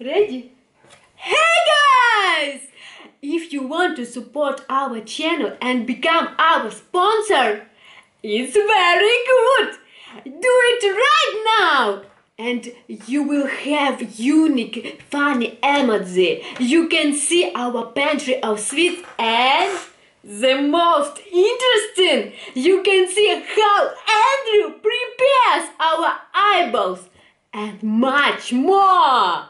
Ready? Hey guys! If you want to support our channel and become our sponsor, it's very good! Do it right now! And you will have unique, funny emoji. You can see our pantry of sweets and the most interesting, you can see how Andrew prepares our eyeballs and much more.